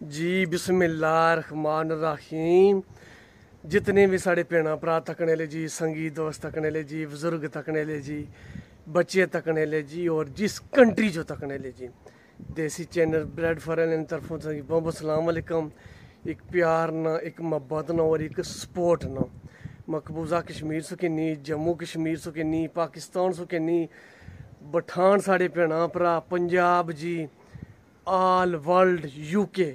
جی بسم اللہ الرحمن الرحیم۔ جتنے بھی ਸਾਡੇ پینا پرا تکنے لے جی سنگی دوست تکنے لے جی بزرگ تکنے لے جی بچے تکنے لے جی اور جس کنٹری جو تکنے لے جی۔ دیسی چینل بریڈ فرین ان طرفوں سے جی، بہت سلام علیکم۔ ایک پیار نہ، ایک محبت نہ، اور ایک سپورٹ نہ۔ مقبوضہ کشمیر سو کے نی جموں کشمیر سو کے نی پاکستان سو کے نی بٹھان ساڑے پینا پرا، پنجاب جی آل ورلڈ یو کے۔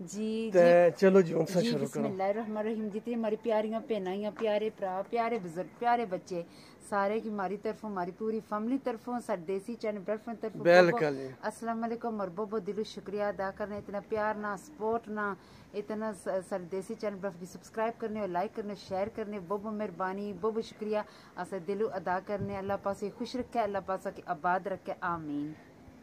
جی, جی۔ چلو جی, جی، بسم اللہ الرحمن الرحیم۔ ہماری پیاریاں پیارے پرا پیارے بزرگ پیارے بچے سارے کی طرف ہماری پوری طرفوں سر دیسی طرف السلام علیکم۔ اور بہت دلو شکریہ ادا کرنا اتنا پیار نہ سپورٹ نہ اتنا سر دیسی چینل پلیٹفارم کی سبسکرائب کرنے اور لائک کرنے شیئر کرنے۔ بہت مہربانی بہت شکریہ۔ اسے دلو ادا کرنے۔ اللہ پاسے خوش رکھے اللہ پاسا کی آباد رکھے۔ آمین۔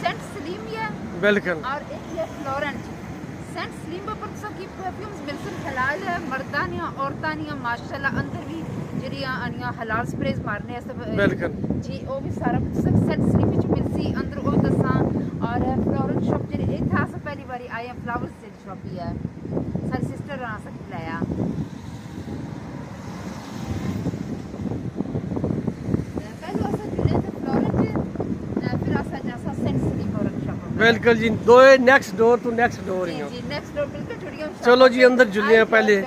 سینٹ سلیم یہ بالکل۔ اور ایک یہ فلورنٹ۔ سینٹ سلیم پر سب کی پرفیومز بالکل حلال ہے مردانیاں عورتانیاں ماشاءاللہ اندر بھی جریاں انیاں حلال سپریز مارنے ہیں بالکل۔ جی او بھی سارا سب سینٹ سلیم پر ملسی اندر او دسان اور فلورنٹ شاپ جنہی ایک تھا سب پہلی باری آئی ہیں فلاورز سینٹ شاپ بھی ہے۔ سر سسٹر رہا سکتے لیا بالکل جی دو نیکسٹ ڈور تو نیکسٹ ڈور ہی جی چلو جی اندر جلے ہیں پہلے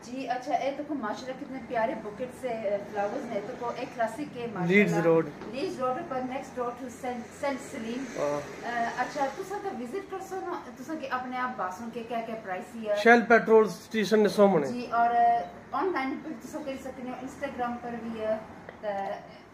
جی اچھا اے تو کو کتنے پیارے سے فلاورز تو کو ایک کے لیڈز روڈ لیڈز روڈ پر ڈور ٹو سینٹ سلیم اچھا تو سا وزٹ کر سو نا تو سا اپنے آپ باسوں کے کیا کیا پرائس ہے شیل پیٹرول سٹیشن نے سامنے جی اور آن لائن پر تو سا سکنے انسٹاگرام پر بھی ہے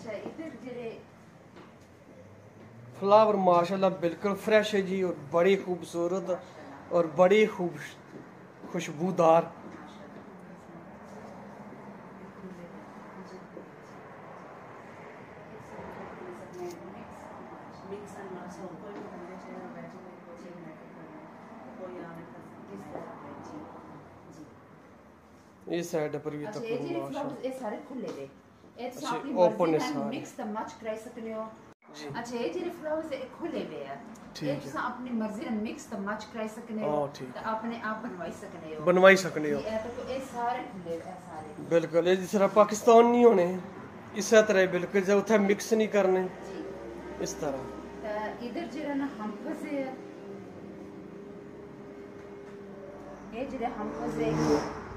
اچھا ادھر جڑے فلاور ماشاءاللہ بالکل فریش ہے جی اور بڑی خوبصورت اور بڑی خوب خوشبودار۔ اس سائڈ پر بھی اچھا، تک یہ سارے کھلے رہے Έτσι όπως είναι να μίξει τα μάτια κρέας από νερό. Αντί έτσι είναι φλόγες εκολεύει. Έτσι όπως είναι μαζί να μίξει τα μάτια κρέας από νερό. Τι. Όπως είναι από νερό. Μπανουάι σακνέο. Έτσι όπως είναι σάρε κολεύει. Μπελκολ. Έτσι είναι από Πακιστάν νιώνε. Είσαι τρέι μπελκολ. Για ούτε μίξει νι καρνε. Τι. Είσαι τρέι. Ήδερ ζήρα να χαμπαζε. Έτσι είναι χαμπαζε.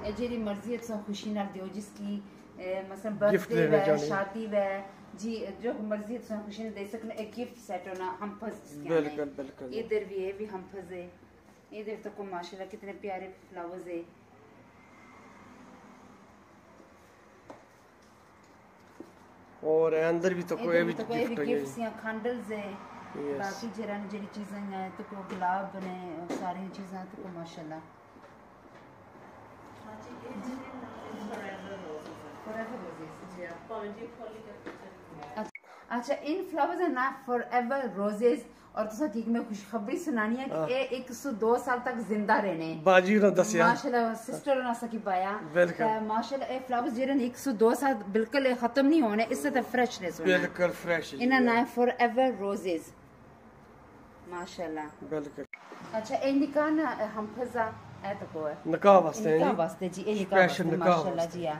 Έτσι είναι μαζί έτσι όπως είναι αρδιό مثلا برتھ ڈے ہے شادی ہے جی جو مرضی تو خوشی نے دے سکنے ایک گفٹ سیٹ ہونا ہم پھنس کے بالکل بالکل۔ ادھر بھی ہے بھی ہم پھنسے۔ ادھر تو کو ماشاءاللہ کتنے پیارے فلاورز ہیں۔ اور اندر بھی تو کوئی بھی گفٹ ہے گفٹس یا کینڈلز ہیں۔ باقی جران جڑی چیزیں ہیں تو کو گلاب بنے ساری چیزیں تو کو ماشاءاللہ ہاں جی ایجنٹ فرادر اچھا ان فلاورز ہیں نا فار ایور روزز اور تسا ٹھیک میں خوشخبری سنانی ہے کہ اے 102 سال تک زندہ رہنے باجی نہ دسیا ماشاءاللہ سسٹر نہ سکی پایا ماشاءاللہ اے فلاورز جیرن ایک سو دو سال بالکل ختم نہیں ہونے اس سے فریش نہیں ہونا بالکل فریش انہاں نا فار ایور روزز ماشاءاللہ بالکل اچھا اے نکاح ہم پھزا اے تو کو ہے نکاح واسطے نکاح واسطے جی اے نکاح ماشاءاللہ جی ہاں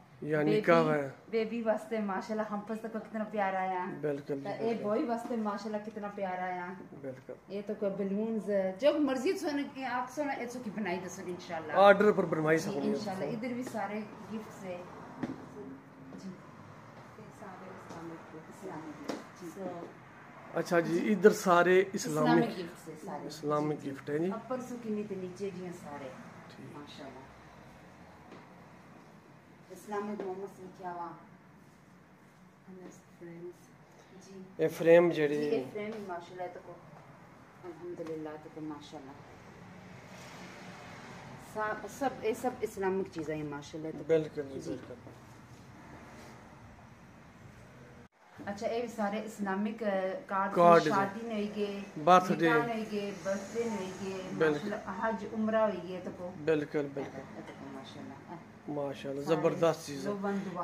یعنی ہے؟ بیبی واسطے ماشاءاللہ تک کتنا پیارا بالکل اے بوئی واسطے ماشاءاللہ کتنا پیارا بالکل۔ تو کوئی بلونز جو مرضی آپ کی بنائی انشاءاللہ۔ آرڈر پر بنوائی جی، انشاءاللہ ادھر بھی سارے گفٹس ہیں۔ جی۔ اچھا جی ادھر سارے اسلامی گفٹ ہیں جی۔ اپر سو نیچے جی ہیں سارے۔ ماشاءاللہ۔ اسلامک محمد سنکھیاوا جی۔ افریم جڑی جی افریم ماشاءاللہ تکو الحمدللہ تکو ماشاءاللہ سب یہ سب اسلامک چیزیں ہیں ماشاءاللہ تکو بالکل جی۔ بالکل۔ اچھا اے سارے اسلامک کارڈ شادی نہیں گئے برتھ ڈے۔ نہیں گئے برتھ ڈے نہیں گئے حج عمرہ ہوئی گئے تکو بالکل بالکل۔ ماشاءاللہ ماشاءاللہ زبردست چیزاں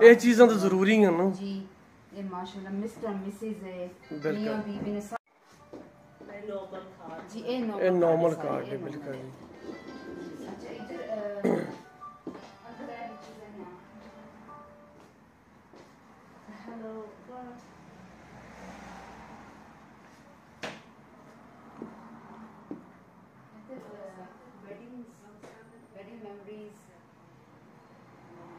یہ چیزاں تو ضروری ہیں نا۔ جی یہ ماشاءاللہ مسٹر مسز ہے۔ میاں بیوی نے نارمل کارڈ جی، ہے بالکل۔ اچھا ادھر اگر چیزیں ہیں۔ ہیلو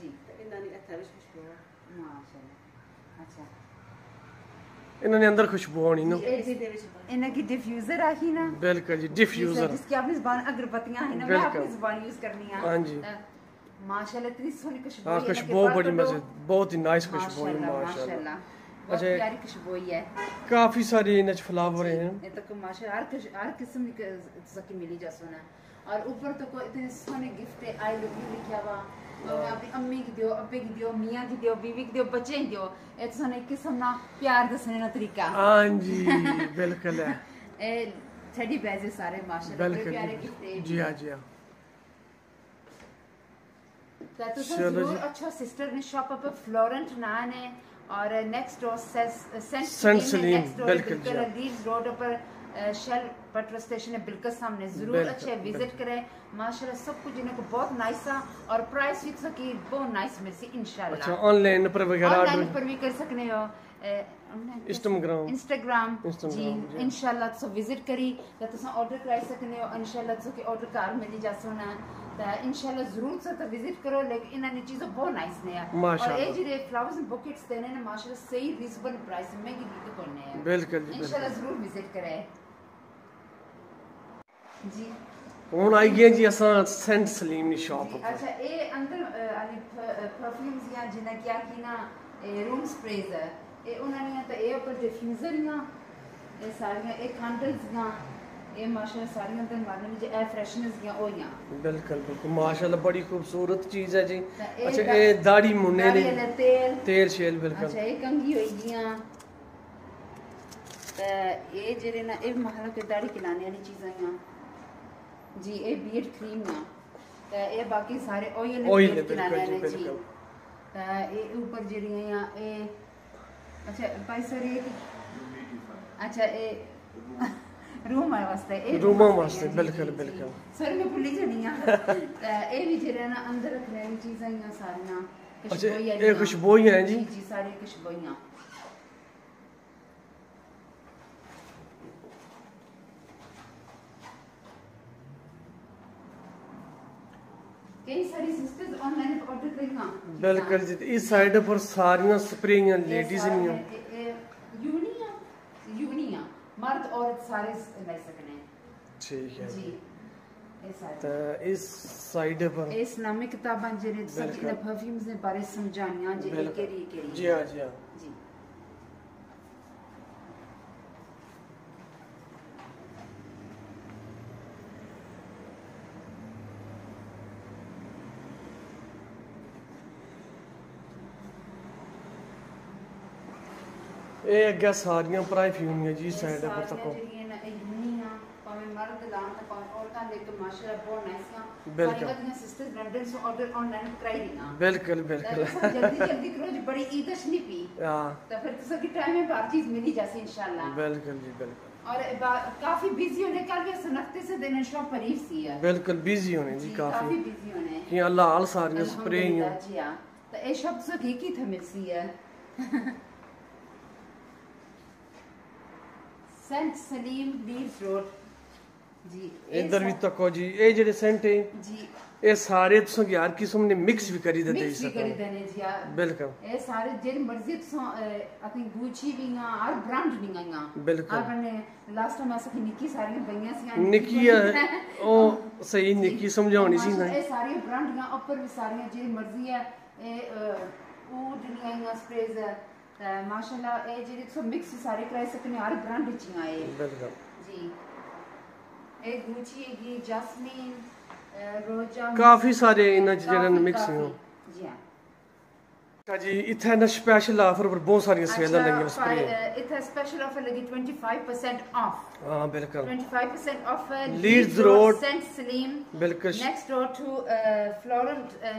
جی۔ خوشبو ماشاءاللہ۔ اچھا۔ انہوں نے اندر خوشبو ہونی نا۔ انہاں کی ڈیفیوزر آہی نا۔ بالکل جی ڈیفیوزر جس کی اپنی زبان اگر بتیاں ہیں نا میں اپنی زبان یوز کرنی ہے ہاں جی۔ ماشاءاللہ اتنی سونی خوشبو ہاں، ہے خوشبو بڑی مزے بہت ہی نائس خوشبو ہے ماشاءاللہ بہت اچھا، پیاری خوشبو ہے۔ کافی ساری انچ فلاور ہیں۔ جی، یہ تک ماشاءاللہ ہر قسم کی ملی جا سونا۔ ہے اور اوپر تو کوئی اتنے سونے گفٹ ہے آئی لو یو لکھا ہوا۔ ہاں۔ اپنی امی کی دیو ابے کی دیو میاں کی دیو بیوی کی دیو بچے کی دیو اے تو سونے قسم نا پیار دسنے نا طریقہ۔ ہاں جی بالکل ہے۔ اے تھڈی بیزے سارے ماشاءاللہ جی۔ پیارے گفٹ ہے۔ جی ہاں جی ہاں۔ تو ضرور جی۔ اچھا سسٹر نے شاپ اپ فلورنٹ نان ہے اور نیکسٹ ڈور سینٹ سلیم بالکل جی۔ Leeds road Shell petrol station ہے بالکل سامنے ضرور اچھے وزٹ کریں۔ ماشاءاللہ سب کچھ انہیں کو بہت نائس تھا اور پرائس بھی سکی بہت نائس مل سی انشاءاللہ۔ اچھا آن لائن پر وغیرہ آن لائن پر بھی کر سکنے ہو۔ انسٹاگرام انسٹاگرام جی،, جی انشاءاللہ تو وزٹ کری یا تساں آرڈر کرائی سکنے ہو۔ انشاءاللہ تو کہ آرڈر کار ملی جا سونا تا انشاءاللہ ضرور سے تو وزٹ کرو لیکن انہاں نے چیزوں بہت نائس نے اور اے جڑے فلاورز اینڈ بوکٹس دینے نے ماشاءاللہ صحیح ریزنیبل پرائس میں مہنگی بھی کوئی نہیں ہے بالکل۔ انشاءاللہ ضرور وزٹ کرے۔ جی۔ ہوں آئی آئیے جی؟ اساں سینٹ سلیم دی شاپ اچھا اے اندر علی پرفیومز یا جنا کیا کینا روم سپریز ہے۔ اے انہاں نے تے اے اوپر ڈیفیوزر یا اے ساریاں اے کانٹلز یا اے ماشاءاللہ ساریاں تے مارنے وچ اے فریشنز یا او یا بالکل بالکل۔ ماشاءاللہ بڑی خوبصورت چیز ہے جی۔ اچھا اے داڑھی مننے نے۔ تیل۔ تیل شیل بالکل۔ اچھا اے کنگھی ہوئی گیاں۔ تے اے جڑے نا اے محلہ کے داڑھی کلانے والی چیزاں ہیں۔ ਜੀ ਇਹ ਬੀਅਰ ਕਰੀਮ ਆ। ਤੇ ਇਹ ਬਾਕੀ ਸਾਰੇ ਆਇਲ Oil ਨੇ, ਬਿਲਕੁਲ ਜੀ, ਤਾਂ ਇਹ ਉੱਪਰ ਜਿਹੜੀਆਂ ਆ ਇਹ ਅੱਛਾ ਭਾਈ ਸਰ ਇਹ ਅੱਛਾ ਇਹ ਰੂਮਾਂ ਵਾਸਤੇ ਇਹ ਰੂਮਾਂ ਵਾਸਤੇ, ਬਿਲਕੁਲ, ਬਿਲਕੁਲ। ਸਰ ਮੈਂ ਭੁੱਲੀ ਜਾਨੀ ਆ। ਤਾਂ ਇਹ ਵੀ ਜਿਹੜਾ ਨਾ ਅੰਦਰ ਰੱਖਣ ਵਾਲੀ ਚੀਜ਼ਾਂ ਆ ਸਾਰੀਆਂ। ਅੱਛਾ, ਇਹ ਖੁਸ਼ਬੂਆਂ ਹੀ ਜੀ। ਜੀ ਜੀ ਸਾਰੀਆਂ ਖੁਸ਼ਬੂਆਂ بالکل جی اس سائیڈ پر ساریاں سپریاں لیڈیز ہیں یونیاں مرد عورت سارے لے سکنے ٹھیک ہے اس سائیڈ پر اسلامی کتاباں جڑے بارے سمجھانیاں جی جی ہاں جی ہاں جی ਇਹ ਅੱਗੇ ਸਾਰੀਆਂ ਭਰਾਈ ਫਿਊਨੀਆਂ ਜੀ ਸਾਈਡ ਉੱਪਰ ਤੱਕੋ। بالکل بالکل بالکل اور کافی بیزی ہونے کل سے دینے شو پریف سی ہے بیزی ہونے جی کافی بیزی ہونے اللہ آل ساری ہی ہوں جی ہاں تو اے شب سو ٹھیک ہی تھا ہے ਸੈਂਟ ਸਲੀਮ ਦੀਪ ਰੋਡ। ਜੀ ਇਧਰ ਵੀ ਤੱਕੋ ਜੀ। ਇਹ ਜਿਹੜੇ ਸੈਂਟ ਹੈ ਜੀ। ਇਹ ਸਾਰੇ ਤੁਸੀਂ ਯਾਰ ਕਿਸਮ ਨੇ ਮਿਕਸ ਵੀ ਕਰੀ ਦਿੰਦੇ ਮਿਕਸ ਵੀ ਕਰੀ ਦਿੰਦੇ ਜੀ। ਆ ਬਿਲਕੁਲ। ਇਹ ਸਾਰੇ ਜਿਹੜੀ ਮਰਜ਼ੀ ਤੁਸੀਂ ਆਪਣੀ ਗੂਚੀ ਵੀ ਆ ਔਰ ਬ੍ਰਾਂਡ ਵੀ ਆ। ਬਿਲਕੁਲ। ਆਪਣੇ ਲਾਸਟ ਟਾਈਮ ਅਸਾਂ ਨਿੱਕੀ ਸਾਰੀਆਂ ਪਈਆਂ ਸੀ ਨਿੱਕੀ ਉਹ ਸਹੀ ਨਿੱਕੀ ਸਮਝਾਉਣੀ ਸੀ ਨਾ। ਇਹ ਸਾਰੀਆਂ ਬ੍ਰਾਂਡ ਦੀਆਂ ਉੱਪਰ ਵੀ ਸਾਰੀਆਂ ਜਿਹੜੀ ਮਰਜ਼ੀ ਹੈ ਇਹ ਉਹ ਜਿਹੜੀਆਂ ਸਪਰੇਜ਼ ਹੈ ਤਾਂ ਮਾਸ਼ਾਅੱਲਾ ਇਹ ਜਿਹੜੇ ਤੋਂ ਮਿਕਸ ਸਾਰੇ ਕਰਾਈ ਸਕਨੇ ਹਰ ਬ੍ਰਾਂਡ ਵਿੱਚ ਹੀ ਆਏ। ਬਿਲਕੁਲ। ਜੀ। ਇਹ ਗੁੱਚੀ ਹੈਗੀ ਜਸਮੀਨ ਅਹ, ਰੋਜਾ ਕਾਫੀ ਸਾਰੇ ਇਹਨਾਂ ਚ ਜਿਹੜੇ ਮਿਕਸ। ਹੋ ਜੀ ਹਾਂ। ਤਾਂ ਜੀ ਇੱਥੇ ਨਾ ਸਪੈਸ਼ਲ ਆਫਰ ਪਰ ਬਹੁਤ ਸਾਰੀਆਂ ਸੇਲਾਂ ਲੱਗੀਆਂ ਸਪਰੇ ਇੱਥੇ ਸਪੈਸ਼ਲ ਆਫਰ ਲੱਗੀ 25% ਆਫ ਹਾਂ ਬਿਲਕੁਲ। 25% off uh, Leeds Road. Saint Salim ਬਿਲਕੁਲ। Next door to uh, Florent uh,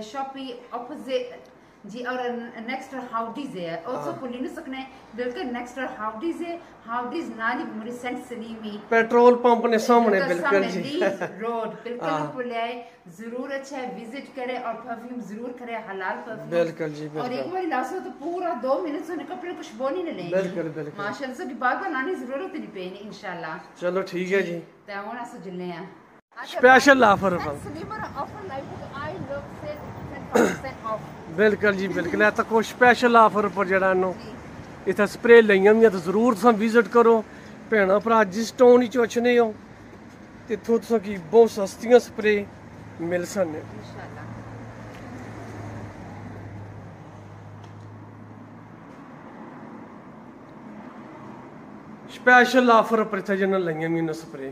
جی اور نیکسٹ ہاؤ ڈیز ہے آلسو پولینو سکنے بالکل نیکسٹ ہاؤ ڈیز ہے۔ ہاؤ ڈیز نالی ریسنٹ سلی پیٹرول پمپ نے سامنے بالکل جی۔ روڈ بالکل کھلے ضرور اچھا ہے وزٹ کرے اور پرفیوم ضرور کرے حلال پرفیوم بالکل جی بالکل اور ایک بار لاسو تو پورا دو منٹ سے کپڑے کچھ بونی نہ لیں۔ بالکل بالکل ماشاءاللہ سے جی، بار بار لانے ضرورت نہیں پے انشاءاللہ۔ چلو ٹھیک ہے جی۔ تے ہونا سو جلنے ہیں۔ اسپیشل آفر سلیمر آفر لائف آئی 10% آف ਬਿਲਕੁਲ ਜੀ ਬਿਲਕੁਲ। ਇਹ ਤਾਂ ਕੋਈ ਸਪੈਸ਼ਲ ਆਫਰ ਪਰ ਜਿਹੜਾ ਨੂੰ ਇੱਥੇ ਸਪਰੇ ਲਈਆਂ ਵੀ ਆ ਤਾਂ ਜ਼ਰੂਰ ਤੁਸੀਂ ਵਿਜ਼ਿਟ ਕਰੋ। ਭੈਣਾ ਭਰਾ, ਜਿਸ ਟਾਊਨ ਵਿੱਚ ਵਛਨੇ ਹੋ ਇੱਥੋਂ ਤੁਸੀਂ ਕੀ ਬਹੁਤ ਸਸਤੀਆਂ ਸਪਰੇ ਮਿਲ ਸਨ ਇਨਸ਼ਾਅੱਲਾ ਸਪੈਸ਼ਲ ਆਫਰ ਪਰ ਇੱਥੇ ਜਿਹਨਾਂ ਲਈਆਂ ਵੀ ਨੇ ਸਪਰੇ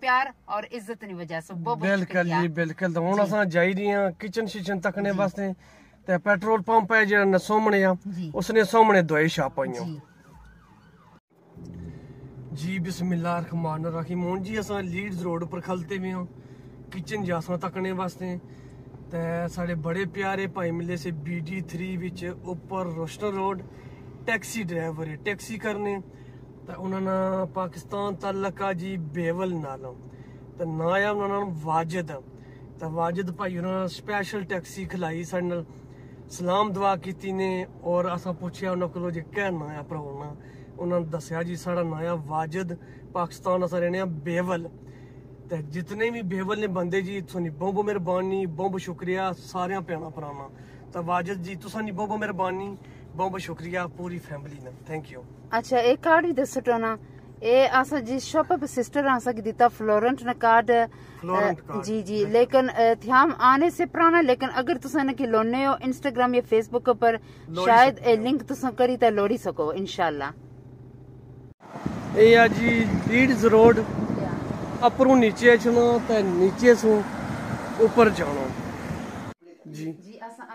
پیار اور عزت دی وجہ سو بہت بالکل جی بالکل۔ جی۔ اساں جائی دیاں کچن شچن تکنے جی۔ واسطے۔ تے پیٹرول پمپ ہے جڑا سامنے آ اس نے سامنے دوئے شاپائیاں جی۔ بسم اللہ الرحمن الرحیم۔ ہن جی اساں لیڈز روڈ پر کھلتے ہوئے ہاں۔ کچن جاساں تکنے واسطے۔ تے سارے بڑے پیارے پائی ملے سے بی ڈی تھری وچ اوپر روشن روڈ۔ ٹیکسی ڈرائیور ہے۔ ٹیکسی کرنے۔ ਤਾਂ ਉਹਨਾਂ ਨਾਲ ਪਾਕਿਸਤਾਨ ਤਾਲਕਾ ਜੀ ਬੇਵਲ ਨਾਲੋਂ ਤੇ ਨਾ ਆ ਉਹਨਾਂ ਨਾਲ ਵਾਜਦ ਤਾਂ ਵਾਜਦ ਭਾਈ ਉਹਨਾਂ ਨਾਲ ਸਪੈਸ਼ਲ ਟੈਕਸੀ ਖਲਾਈ ਸਾਡੇ ਨਾਲ ਸਲਾਮ ਦੁਆ ਕੀਤੀ ਨੇ ਔਰ ਅਸਾਂ ਪੁੱਛਿਆ ਉਹਨਾਂ ਕੋਲੋਂ ਜੇ ਕਹਿਣਾ ਆ ਭਰਾਉਣਾ ਉਹਨਾਂ ਨੇ ਦੱਸਿਆ ਜੀ ਸਾਡਾ ਨਾਂ ਆ ਵਾਜਦ ਪਾਕਿਸਤਾਨ ਅਸਾਂ ਰਹਿੰਦੇ ਆ ਬੇਵਲ ਤੇ ਜਿਤਨੇ ਵੀ ਬੇਵਲ ਨੇ ਬੰਦੇ ਜੀ ਤੁਹਾਨੂੰ ਬਹੁਤ ਬਹੁਤ ਮਿਹਰਬਾਨੀ ਬਹੁਤ ਬਹੁਤ ਸ਼ੁਕਰੀਆ ਸਾਰਿਆਂ ਭੈਣਾਂ ਭਰਾਵਾਂ ਤਾਂ ਵਾਜਦ ਜੀ ਤੁਸੀਂ ਬਹੁਤ ਬਹੁਤ ਮਿਹਰਬਾਨੀ بہت بہت شکریہ پوری فیملی نے۔ تھینک یو اچھا ایک کارڈ بھی دے سٹونا اے آسا جی شاپ پہ سسٹر آسا کی دیتا فلورنٹ نا کارڈ جی جی لیکن تھیام آنے سے پرانا لیکن اگر تسا نا کی لونے ہو انسٹاگرام یا فیس بک پر شاید اے لنک تسا کری تا لوڑی سکو انشاءاللہ۔ اے یا جی لیڈز روڈ اپرو نیچے چھنا تا نیچے سو اوپر جانا۔ جی۔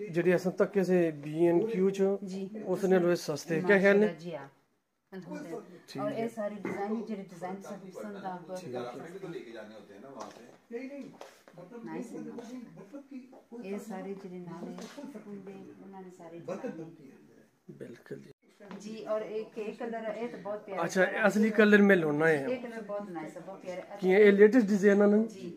ਜਿਹੜੇ ਅਸਾਂ ਧੱਕੇ اور ساری ڈیزائن ڈیزائن سب کو لے کے جانے ہوتے ہیں نا وہاں پہ نہیں نہیں یہ سارے جڑے نال انہوں نے سارے بالکل جی اور ایک ایک کلر ہے تو بہت پیارا اچھا اصلی کلر میں لونا ہے کلر بہت نائس ہے بہت پیارا یہ لیٹسٹ ڈیزائن ہے نا جی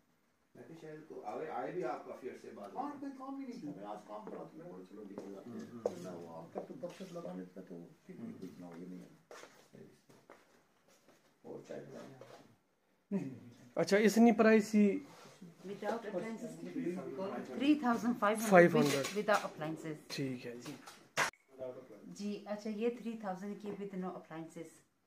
اچھا اسنی پرائز ہی ٹھیک ہے جی جی اچھا یہ 3000 کی وتھ نو اپلائنس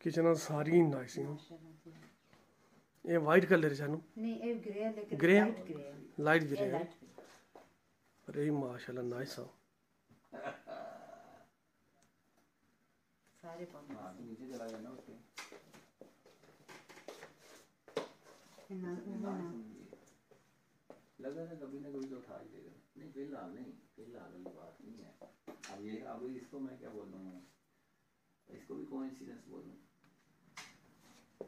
کچن ساری نائس یہ وائٹ کلر سن گرے لائٹ گرے ارے ماشاءاللہ نائس ہے۔ لگا کبھی نہ کبھی تو اٹھا ہی دے گا۔ نہیں نہیں بات اب یہ اب اس کو میں کیا بول رہا ہوں اس کو بھی کو انسیڈنس بولوں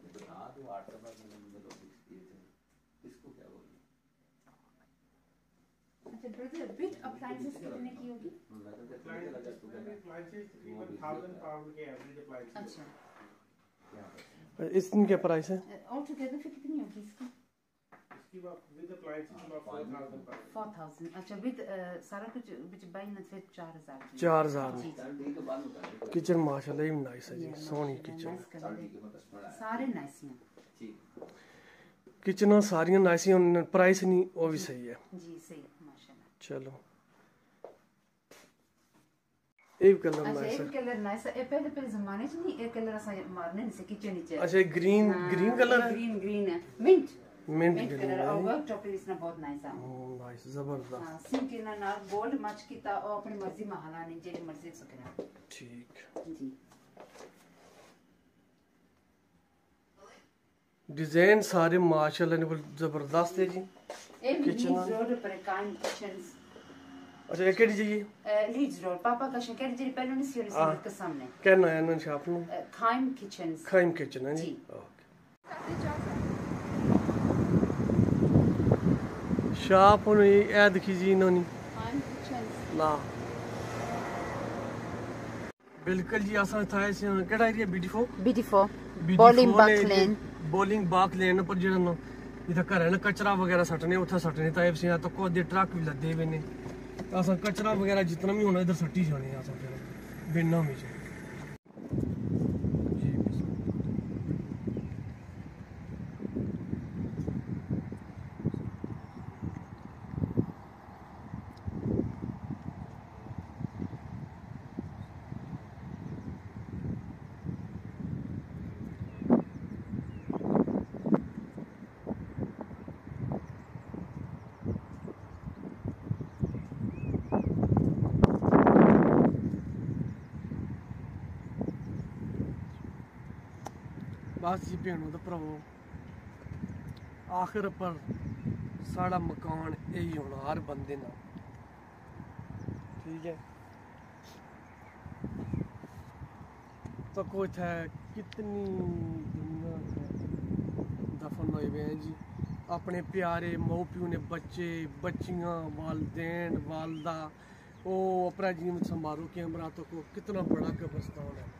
بتا دو واٹس ایپ میں نے لوگ دیے تھے اس کو کیا بولوں اچھا بردر اس دن کے پرائس ہے فور تھاؤزینڈ اچھا ود سارا کچھ چار ہزار چار ہزار۔ کچن ماشاء اللہ نائس ہے جی سونی کچن سارے نائس ہیں۔ کچن ساری نائس ہیں پرائس نہیں وہ بھی صحیح ہے۔ جی صحیح ماشاء اللہ چلو۔ Green green nice green green colour nice ਹੈ ਇਹ ਪਹਿਲੇ ਪਹਿਲੇ ਜ਼ਮਾਨੇ 'ਚ ਨਹੀਂ ਇਹ ਕਲਰ ਅਸਾਂ ਮਾਰਨੇ ਨਹੀਂ ਸੀ ਕਿਚਨ 'ਚ ਅੱਛਾ ਗ੍ਰੀਨ ਗ੍ਰੀਨ ਕਲਰ ਹੈ ਗ੍ਰੀਨ ਗ੍ਰੀਨ ਹੈ ਮਿੰਟ منٹ کلر آوگا چاکلیٹس نا بہت نائس آن نائس زبردست سمپلی نا نال گولڈ مچ کیتا او اپنی مرضی محلا نے جڑی مرضی سکنا ٹھیک جی ڈیزائن سارے ماشاءاللہ نے بول زبردست ہے جی کچن روڈ پر کام کچنز اچھا یہ کیڑی جی لیڈز روڈ پاپا کا شکر جی پہلے نے سیریس کے سامنے کہنا ہے نا شاپ نو خائم کچنز خائم کچن ہے جی اوکے ਨੂੰ ਇਹ ਦਿਖੀ ਜੀ ਇਹਨਾਂ ਨੇ ਖਾਇਮ ਕਿਚਨਸ ਨਾ ਬਿਲਕੁਲ ਜੀ ਅਸਾਂ ਥਾਏ ਸੀ ਕਿਹੜਾ area beautiful beautiful bowling back lane bowling back lane ਪਰ ਜਿਹੜਾ ਨਾ ਜਿੱਥੇ ਘਰਾਂ ਨੇ ਕਚਰਾ ਵਗੈਰਾ ਸੱਟਨੇ ਉੱਥੇ ਸੱਟਨੇ ਤਾਂ ਇਹ ਸੀ ਤਾਂ ਕੋ ਦੇ ਟਰੱਕ ਵੀ ਲੱਦੇ ਵੇ ਨੇ। ਤਾਂ ਅਸਾਂ ਕਚਰਾ ਵਗੈਰਾ ਜਿੰਨਾ ਵੀ ਹੋਣਾ ਇਧਰ ਸੱਟੀ ਜਾਣੇ ਆ ਅਸਾਂ ਫਿਰ। ਬਿਨਾਂ ਵਿੱਚ عزی جی بہنوں بھراو آخر پر ساڑا مکان یہی ہونا، ہر بندے کا ٹھیک ہے؟ تو کچھ ہے کتنی دنیا دفن ہوئے ہوئے ہیں جی؟ اپنے پیارے مو پیو نے بچے، بچیاں، والدین، والدہ، او اپنا جیم سنبھالو، کیمرہ تو کو کتنا بڑا قبرستان ہے۔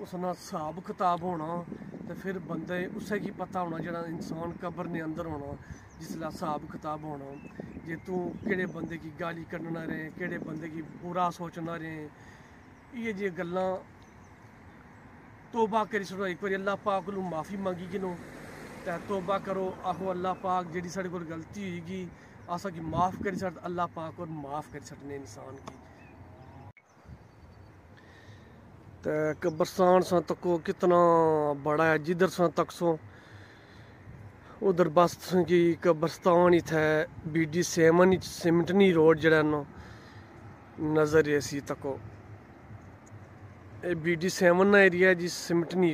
ਉਸ ਨਾਲ ਹਿਸਾਬ ਕਿਤਾਬ ਹੋਣਾ ਤੇ ਫਿਰ ਬੰਦੇ ਉਸੇ ਕੀ ਪਤਾ ਹੋਣਾ ਜਿਹੜਾ ਇਨਸਾਨ ਕਬਰ ਨੇ ਅੰਦਰ ਹੋਣਾ, ਜਿਸ ਦਾ ਹਿਸਾਬ ਕਿਤਾਬ ਹੋਣਾ। ਜੇ ਤੂੰ ਕਿਹੜੇ ਬੰਦੇ ਕੀ ਗਾਲੀ ਕੱਢਣਾ ਰਹੇ, ਕਿਹੜੇ ਬੰਦੇ ਕੀ ਬੁਰਾ ਸੋਚਣਾ ਰਹੇ, ਇਹ ਜੇ ਗੱਲਾਂ ਤੋਬਾ ਕਰੀ ਛੜੋ ਇੱਕ ਵਾਰੀ, ਅੱਲਾਹ ਪਾਕ ਨੂੰ ਮਾਫੀ ਮੰਗੀ ਕਿਨੋ? ਤੇ ਤੋਬਾ ਕਰੋ, ਆਹੋ ਅੱਲਾਹ ਪਾਕ ਜਿਹੜੀ ਸਾਡੇ ਕੋਲ ਗਲਤੀ ਹੋਈਗੀ ਆਸਾ ਕੀ ਮਾਫ ਕਰੀ ਛੱਡ, ਅੱਲਾਹ ਪਾਕ ਔਰ ਮਾਫ ਕਰੀ ਛੱਡਨੇ ਇਨਸਾਨ ਕੀ। ਤੇ ਕਬਰਸਤਾਨ ਸਾਂ ਤੱਕੋ ਕਿਤਨਾ ਬੜਾ ਹੈ ਜਿੱਧਰ ਸਾਂ ਤੱਕ ਸੋ ਉਧਰ ਬਸ ਕੀ ਕਬਰਸਤਾਨ ਇਥੇ ਬੀਡੀ ਸੇਮਨ ਸਿਮਟਨੀ ਰੋਡ ਜਿਹੜਾ ਨਾ ਨਜ਼ਰ ਐਸੀ ਤੱਕੋ ਇਹ ਬੀਡੀ ਸੇਮਨ ਨਾ ਏਰੀਆ ਜੀ ਸਿਮਟਨੀ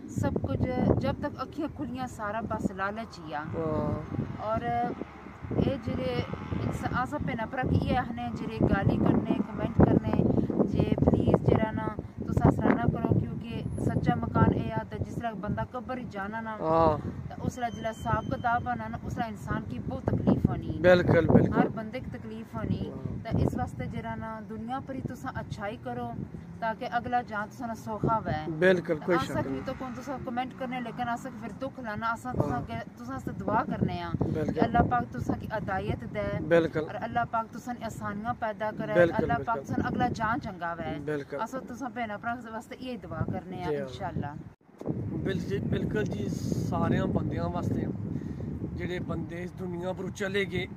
سب کچھ جب تک اکھیاں کھلیاں سارا بس لالچ ہیا اور اے جڑے آسا پہ نہ نپرا ہے ہنے جڑے گالی کرنے، کمنٹ کرنے، جے پلیز جڑا نا تو ساسرانہ کرو، کیونکہ سچا مکان لے جس طرح بندہ قبر جانا نا اس طرح جلا صاحب کتاب آنا نا اس طرح انسان کی بہت تکلیف ہونی بالکل ہر بندے کی تکلیف ہونی تو اس واسطے جڑا نا دنیا پر ہی تسا اچھائی کرو تاکہ اگلا جان تسا نا سوکھا وے بالکل کوئی شک نہیں تو کون تسا کمنٹ کرنے لیکن اسا پھر دکھ لانا اسا تسا تسا دعا کرنے ہاں کہ اللہ پاک تسا کی ہدایت دے بالکل اور اللہ پاک تسا نے آسانیاں پیدا کرے اللہ پاک تسا اگلا جان چنگا وے اسا تسا بہن اپنا واسطے یہ دعا کرنے ہاں انشاءاللہ ਬਿਲਕੁਲ ਜੀ ਸਾਰਿਆਂ ਬੰਦਿਆਂ ਵਾਸਤੇ। ਜਿਹੜੇ ਬੰਦੇ ਇਸ ਦੁਨੀਆ ਪਰ ਚਲੇ ਗਏ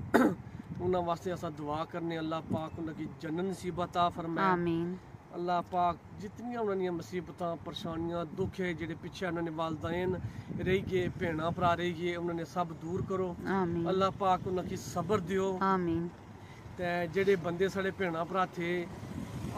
ਉਹਨਾਂ ਵਾਸਤੇ ਅਸਾਂ ਦੁਆ ਕਰਨੇ ਅੱਲਾ ਪਾਕ ਉਹਨਾਂ ਦੀ ਜਨਨ ਨਸੀਬਤਾ ਫਰਮਾਏ। ਆਮੀਨ। ਅੱਲਾਹ ਪਾਕ ਜਿਤਨੀਆਂ ਉਹਨਾਂ ਦੀਆਂ ਮੁਸੀਬਤਾਂ ਪਰੇਸ਼ਾਨੀਆਂ ਦੁੱਖ ਹੈ ਜਿਹੜੇ ਪਿੱਛੇ ਉਹਨਾਂ ਨੇ ਵਾਲਦਾਇਨ ਰਹੀ ਗਏ ਭੈਣਾ ਭਰਾ ਰਹੀ ਗਏ ਉਹਨਾਂ ਨੇ ਸਭ ਦੂਰ ਕਰੋ। ਆਮੀਨ। ਅੱਲਾਹ ਪਾਕ ਉਹਨਾਂ ਦੀ ਸਬਰ ਦਿਓ। ਆਮੀਨ। ਤੇ ਜਿਹੜੇ ਬੰਦੇ ਸਾਡੇ ਭੈਣਾਂ ਭਰਾ ਥੇ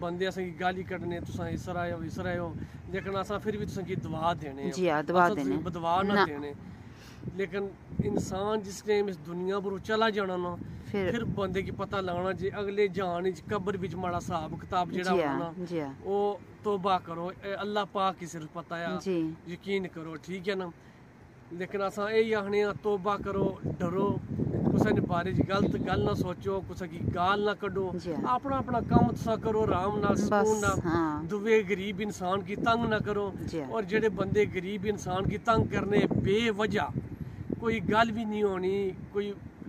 بندے اساں کی گالی کڈنے اس اسرا ہو اسرا ہو لیکن اساں پھر بھی تساں کی دعا دینے جی ہاں دعا دینے۔ بدوا نہ دینے۔ لیکن انسان جس ٹائم اس دنیا پر چلا جانا نا پھر بندے کی پتہ لگنا جی اگلے جہان وچ قبر وچ ماڑا حساب کتاب جی، جڑا ہونا ہاں، جی، ہاں۔ او توبہ کرو۔ اللہ پاک کی صرف پتہ ہے۔ جی۔ یقین کرو ٹھیک ہے نا؟ ਲੇਕਿਨ ਅਸਾਂ ਇਹ ਆਖਨੇ ਆ ਤੋਬਾ ਕਰੋ ਡਰੋ। ਕਿਸੇ ਨੇ ਬਾਰੇ ਜੀ ਗਲਤ ਗੱਲ ਨਾ ਸੋਚੋ ਕਿਸੇ ਦੀ ਗਾਲ ਨਾ ਕੱਢੋ। ਆਪਣਾ ਆਪਣਾ ਕੰਮ ਤਸਾ ਕਰੋ ਆਰਾਮ ਨਾਲ ਸਕੂਨ ਨਾਲ। ਦੁਵੇ ਗਰੀਬ ਇਨਸਾਨ ਕੀ ਤੰਗ ਨਾ ਕਰੋ। ਔਰ ਜਿਹੜੇ ਬੰਦੇ ਗਰੀਬ ਇਨਸਾਨ ਕੀ ਤੰਗ ਕਰਨੇ ਬੇਵਜਾ ਕੋਈ ਗੱਲ ਵੀ ਨਹੀਂ ਹੋਣੀ ਕੋਈ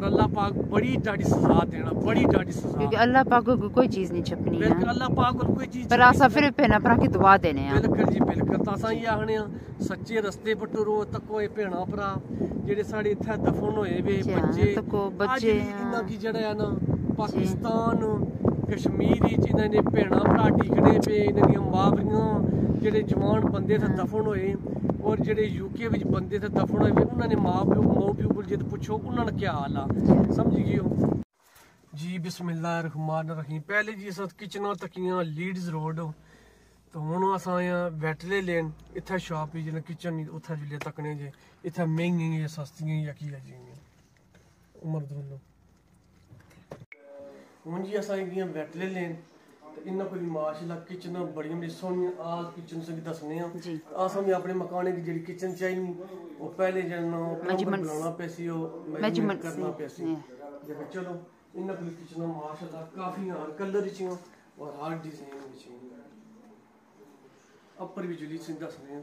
اور اللہ پاک بڑی ڈاڑی سزا دینا بڑی ڈاڑی سزا۔ کیونکہ اللہ پاک کو کوئی چیز نہیں چھپنی ہے۔ بالکل اللہ پاک کو کوئی چیز پر آسا پھر پہنا پرا کی دعا دینے ہیں۔ بالکل جی بالکل تاسا یہ آنے ہیں سچے رستے پر ٹرو تکو اے پہنا پرا جڑے ساڑے ایتھے دفن ہوئے وے جی ہاں، بچے۔ تکو بچے انہاں کی جڑا ہے نا جی۔ پاکستان کشمیری وچ انہاں نے پہنا پرا ٹکڑے پہ انہاں دی ماں جڑے جوان بندے تھے ہاں۔ دفن ہوئے۔ ਔਰ ਜਿਹੜੇ ਯੂਕੇ ਵਿੱਚ ਬੰਦੇ ਤੇ ਦਫਨ ਹੋਏ ਉਹਨਾਂ ਨੇ ਮਾਂ ਪਿਓ ਮਾਂ ਪਿਓ ਕੋਲ ਜਦ ਪੁੱਛੋ, ਉਹਨਾਂ ਦਾ ਕੀ ਹਾਲ ਆ? ਸਮਝ ਗਿਓ ਜੀ ਬਿਸਮਿਲ੍ਲਾਹਿਰ ਰਹਿਮਾਨ ਰਹੀਮ। ਪਹਿਲੇ ਜੀ ਅਸਾਂ ਕਿਚਨਾਂ ਤੱਕੀਆਂ ਲੀਡਸ ਰੋਡ ਤਾਂ। ਹੁਣ ਅਸਾਂ ਆ ਵੈਟਲੇ ਲੈਣ ਇੱਥੇ ਸ਼ਾਪ ਹੀ ਜਿਹਨਾਂ ਕਿਚਨ ਨਹੀਂ, ਉੱਥੇ ਵੀ ਤੱਕਣੇ ਜੇ। ਇੱਥੇ ਮਹਿੰਗੀਆਂ ਸਸਤੀਆਂ ਜਾਂ ਕੀ ਆ ਜੀ? ਉਮਰ ਦੋਨੋਂ ਹੁਣ ਜੀ ਅਸਾਂ ਗਈਆਂ ਵੈਟਲੇ ਲੈਣ ਇਹਨਾਂ ਕੋਲ ਮਾਸ਼ਾਅੱਲਾ ਕਿਚਨਾਂ ਬੜੀਆਂ ਬੜੀ ਸੋਹਣੀਆਂ ਆ ਕਿਚਨ ਸੰਗ ਦੱਸਨੇ ਆ। ਆ ਸਮਝ ਆਪਣੇ ਮਕਾਨੇ ਦੀ ਜਿਹੜੀ ਕਿਚਨ ਚਾਹੀਦੀ ਉਹ ਪਹਿਲੇ ਜਨ ਬਣਾਉਣਾ ਪਿਆ ਸੀ ਉਹ Measurements ਕਰਨਾ ਸੀ yeah. ਦੇਖੋ ਚਲੋ ਇਹਨਾਂ ਕੋਲ ਕਿਚਨਾਂ ਮਾਸ਼ਾਅੱਲਾ ਕਾਫੀ ਹਰ ਕਲਰ ਵਿੱਚ ਔਰ ਹਰ ਡਿਜ਼ਾਈਨ ਵਿੱਚ ਆ ਉੱਪਰ ਵੀ ਜੁਲੀ ਸਿੰਘ ਦੱਸਨੇ ਆ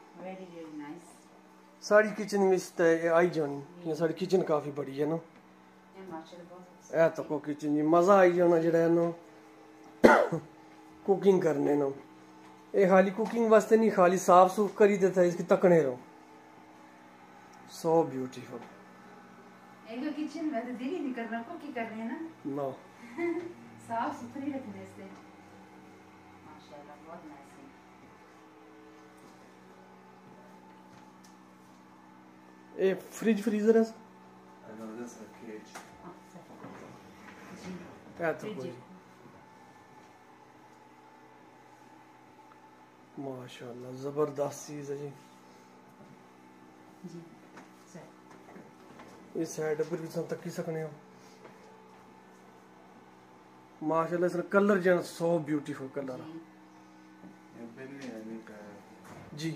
ਸਾਰੀ ਕਿਚਨ ਵਿੱਚ ਤਾਂ ਆਈ ਜਾਣੀ ਕਿ ਸਾਡੀ ਕਿਚਨ ਕਾਫੀ ਬੜੀ ਹੈ ਨਾ। ਇਹ ਤਾਂ ਕੋ ਕਿਚਨ ਦੀ ਮਜ਼ਾ ਆਈ ਜਾਣਾ ਜਿਹੜਾ ਇਹਨੂੰ ਕੁਕਿੰਗ ਕਰਨੇ ਨੂੰ। ਇਹ ਖਾਲੀ ਕੁਕਿੰਗ ਵਾਸਤੇ ਨਹੀਂ ਖਾਲੀ ਸਾਫ਼ ਸੁਫ ਕਰੀ ਦਿੱਤਾ ਇਸ ਕੀ ਤਕਣੇ ਰੋ ਸੋ ਬਿਊਟੀਫੁਲ ਇਹ ਕਿਚਨ ਵਿੱਚ ਦਿਲ ਨਹੀਂ ਕਰਨਾ ਕੁਕਿੰਗ ਕਰਨੇ ਨਾ। ਨਾ। ਸਾਫ਼ ਸੁਥਰੀ ਰੱਖਦੇ ਇਸਤੇ فرج فریزر ہے جی، جی۔ ماشاء اللہ زبردست چیز ہے جی۔, جی، اس سائڈ تک ماشاء اللہ اس کلر سو بیوٹیفل کلر جی۔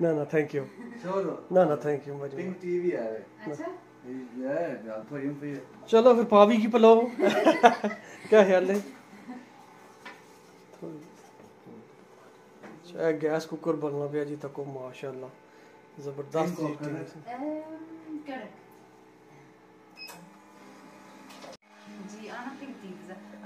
نہ نہ تھینک یو نہ نہ تھینک یو چلو پھر پاوی کی پلاؤ کیا خیال ہے گیس کوکر بننا پیا جی تکو ماشاء اللہ زبردست جی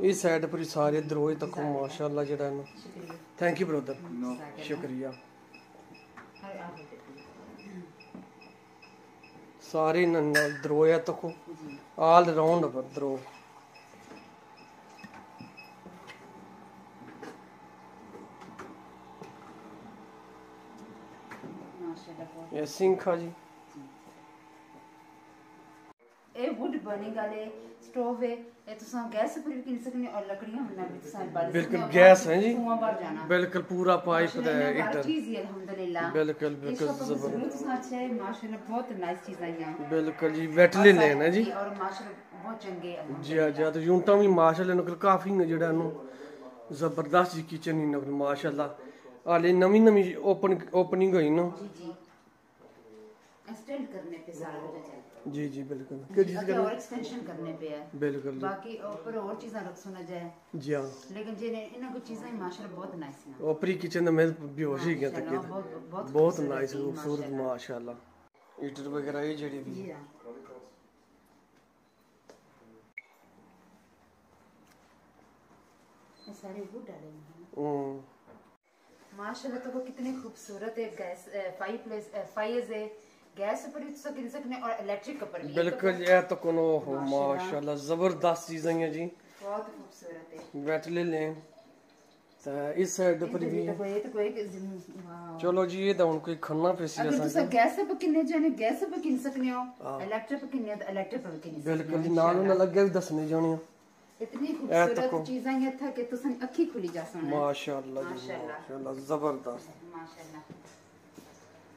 ਇਹ ਸਾਈਡ ਪਰ ਸਾਰੇ ਦਰੋਏ ਤੱਕ ਮਾਸ਼ਾਅੱਲਾ ਜਿਹੜਾ ਨਾ ਥੈਂਕ ਯੂ ਬ੍ਰਦਰ ਸ਼ੁਕਰੀਆ। ਸਾਰੇ ਨੰਨਾ ਦਰੋਇਆ ਤੱਕ ਆਲ ਰਾਉਂਡ ਪਰ ਦਰੋ। ਇਹ ਸਿੰਘ ਖਾ ਜੀ। ਇਹ ਵੁੱਡ ਬਰਨਿੰਗ ਵਾਲੇ سٹوف ہے یہ تو سان گیس پر بھی کن سکنے اور لکڑی ہیں ہمنا بھی سان بار بلکل گیس ہیں جی بلکل پورا پائپ ہے ایٹر بلکل بلکل زبر یہ شاپ ہمیں ضرورت سان ہے ماشاءاللہ بہت نائس چیز آئی ہیں بلکل جی ویٹلین ہے نا جی اور ماشاءاللہ بہت چنگے جی جی تو یونٹا ہمی ماشاءاللہ نکل کافی ہیں جڑا نو زبردست جی کیچن ہی نکل ماشاءاللہ آلے نمی نمی اوپننگ ہوئی نا جی جی اسٹینڈ کرنے پہ زار ہو جائے جی جی بالکل۔ اچھا، اور ایکسٹینشن کرنے پہ ہے۔ بالکل جی۔ باقی اوپر اور چیزاں رکھ سنا جائے۔ جی ہاں۔ لیکن جی انہاں کو چیزاں ماشاءاللہ بہت نائس ہیں۔ اوپری کچن میں بھی ہو گیا تک بہت نائس خوبصورت ماشاءاللہ۔ ہیٹر وغیرہ یہ جڑی بھی جی ہاں۔ ماشاءاللہ تو وہ کتنے خوبصورت ہے فائی پلیس فائیز ہے گیس بالکل یہ تو کنو ہو ماشاءاللہ زبردست چیزیں ہیں جی۔ بہت خوبصورت ہے۔ بیٹھ لے لیں۔ اس سائیڈ پر بھی۔ چلو جی یہ ان کوئی کھنا پیسی اگر تسا گیس پر کنے جانے گیس پر کن سکنے ہو الیکٹر پر کنے تو الیکٹر پر کنے بالکل نال نہ لگے بھی دسنے جانے اتنی خوبصورت چیزیں ہیں تھا کہ تسن اکھی کھلی جا سن ماشاءاللہ جی ماشاءاللہ زبردست۔ ماشاءاللہ۔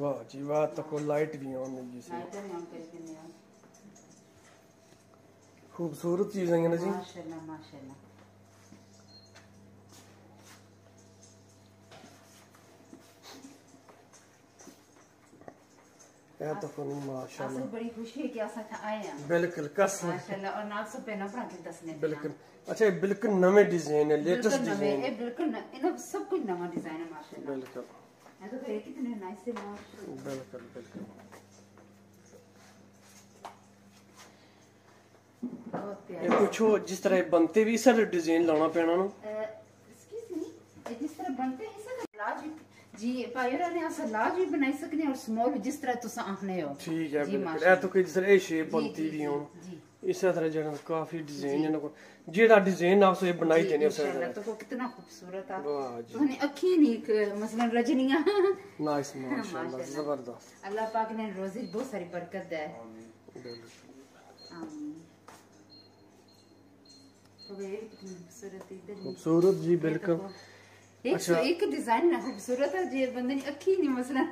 واہ جی واہ لائٹ بھی خوبصورت چیز ہیں جی اے تو ماشاءاللہ بڑی خوشی ہے کہ آئے ہیں بالکل ماشاءاللہ اور نال پہنا پڑا کے بالکل اچھا یہ بالکل نئے ڈیزائن ہے لیٹسٹ ڈیزائن ہے بالکل نئے سب کچھ نیا ڈیزائن ہے ماشاءاللہ بالکل ਇਹ ਪੁੱਛੋ ਜਿਸ ਤਰ੍ਹਾਂ ਇਹ ਬੰਤੇ ਵੀ ਸਰ ਡਿਜ਼ਾਈਨ ਲਾਉਣਾ ਪੈਣਾ ਨੂੰ ਐਕਸਕਿਊਜ਼ ਮੀ ਜਿਸ ਤਰ੍ਹਾਂ ਬੰਤੇ ਇਸ ਲਾਜ ਜੀ ਪਾਇਰਾ ਨੇ ਅਸਾਂ ਲਾਜ ਵੀ ਬਣਾਈ ਸਕਨੇ ਔਰ ਸਮਾਲ ਜਿਸ ਤਰ੍ਹਾਂ ਤੁਸੀਂ ਆਖਨੇ ਹੋ ਠੀਕ ਹੈ ਬਿਲਕੁਲ ਇਸੇ ਤਰ੍ਹਾਂ ਕਾਫੀ ਡਿਜ਼ਾਈਨ جیڑا ڈیزائن آپ سے بنائی دینے ہیں انشاءاللہ تو وہ کتنا خوبصورت ہے آپ تو نے اکھی نہیں مثلا رجنیاں نائس ماشاءاللہ زبردست اللہ پاک نے روزی بہت ساری برکت دے آمین خوبصورت جی بالکل ایک ڈیزائن خوبصورت ہے جی بندے نے اکھی نہیں مثلا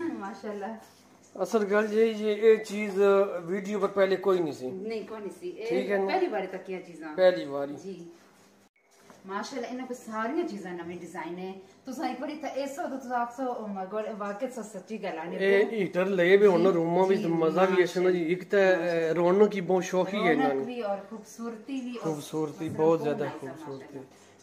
ماشاءاللہ اصل گل جی یہ چیز ویڈیو پر پہلے کوئی نہیں سی۔ نہیں کوئی نہیں سی۔ پہلی بار تک کیا چیزاں۔ پہلی بار جی۔ ماشاءاللہ انہاں کو ساری چیزاں نویں ڈیزائن ہیں۔ تو سائی پڑی تا ایسا تو تو آپ سو او مائی گاڈ واقعی سا سچی گلانے اے ہیٹر لے بھی ہونا جی، روما بھی جی، مزہ بھی ایسا جی۔ ایک تا رونق کی بہت شوخی ہے انہاں نے اور خوبصورتی بھی خوبصورتی بہت زیادہ خوبصورتی۔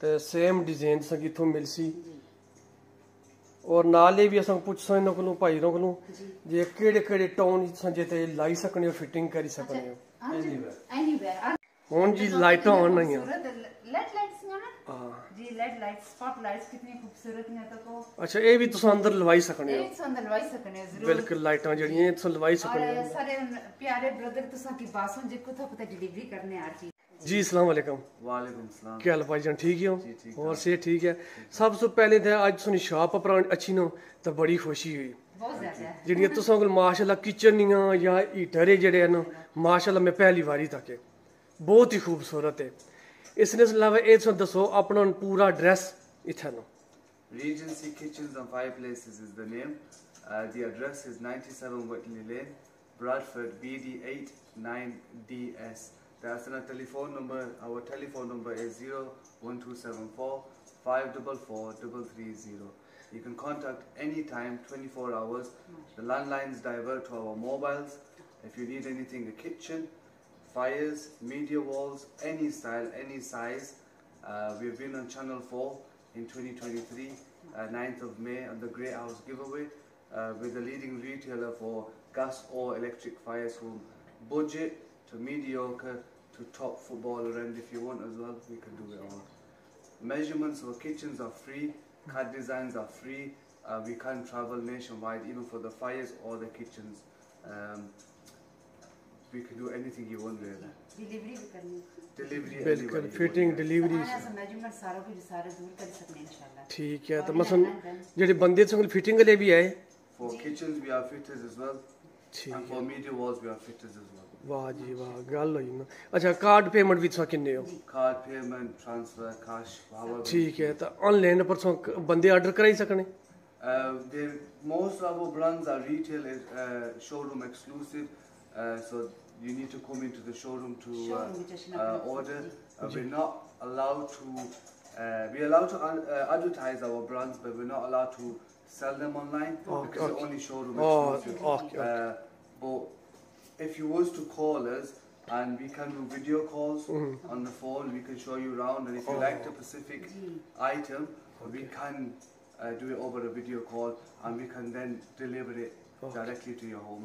ਤੇ ਸੇਮ ਡਿਜ਼ਾਈਨ ਸੰਗੀ ਤੋਂ ਮਿਲ ਸੀ। ਔਰ ਨਾਲ ਇਹ ਵੀ ਅਸਾਂ ਪੁੱਛ ਸੋ ਇਹਨਾਂ ਕੋਲੋਂ ਭਾਈ ਰੋਂ ਕੋਲੋਂ ਜੇ। ਕਿਹੜੇ ਕਿਹੜੇ ਟਾਊਨ ਸੰਜੇ ਤੇ ਲਾਈ ਸਕਣੇ ਹੋ ਫਿਟਿੰਗ ਕਰੀ ਸਕਣੇ ਹੋ। ਐਨੀਵੇਅਰ ਐਨੀਵੇਅਰ ਹੁਣ ਜੀ ਲਾਈਟਾਂ ਆਨ ਨਹੀਂ ਆ ਲੈਟ جی لیڈ لائٹ سپاٹ لائٹس کتنی خوبصورت ہیں تکو اچھا اے بھی تساں اندر لوائی سکنے ہو۔ اے تساں اندر لوائی سکنے ہو ضرور۔ بالکل لائٹاں جڑی ہیں تساں لوائی سکنے ہو۔ سارے پیارے بردر تساں کی باسن جے کو تھا پتہ ڈیلیوری کرنے آ چی جی السلام علیکم۔ وعلیکم السلام۔ کیا حال بھائی جان ٹھیک ہو؟ جی، اور سے ٹھیک ہے؟ سب سے پہلے تے اج سنی شاپ پر اچھی نو تے بڑی خوشی ہوئی۔ بہت زیادہ۔ جڑی تساں کول ماشاءاللہ کچنیاں یا ہیٹر جڑے ہیں ماشاءاللہ میں پہلی واری تک ہے۔ بہت ہی خوبصورت ہے۔ Isness lava AIDS on the so upon pura dress ithano. Regency Kitchens and Fireplaces is the name. Uh, the address is 97 Whitley Lane, Bradford, BD89DS. The our telephone number. Our telephone number is 01274 544330. You can contact any time, 24 hours. The landlines divert to our mobiles. If you need anything, the kitchen, fires, media walls, any style, any size. Uh, we've been on Channel 4 in 2023, uh, 9th of May, on the Great House giveaway uh, with the leading retailer for gas or electric fires from budget to mediocre to top footballer and if you want as well, we can do it all. Measurements for kitchens are free, CAD designs are free, uh, we can travel nationwide even for the fires or the kitchens. Um, بالکل ٹھیک ہے تو مثلا جڑے بندے سن fitting لے بھی آئے۔ واہ جی واہ گل ہوئی۔ نا اچھا کارڈ پیمنٹ بھی کنے ہو؟ ٹھیک ہے تو آن لائن پر بندے آرڈر کرائی سکنے؟ Most of brands are retail showroom exclusive so are retail showroom exclusive, so you need to come into the showroom to uh, Showroom which is not uh, order. Uh, we're not allowed to. Uh, we're allowed to uh, advertise our brands, but we're not allowed to sell them online because okay. they're only showroom Oh, exclusive. okay, Uh, but if you was to call us. And we can do video calls Mm-hmm. on the phone. We can show you around, and if you like the specific item, we can uh, do it over a video call, and we can then deliver it directly to your home.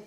if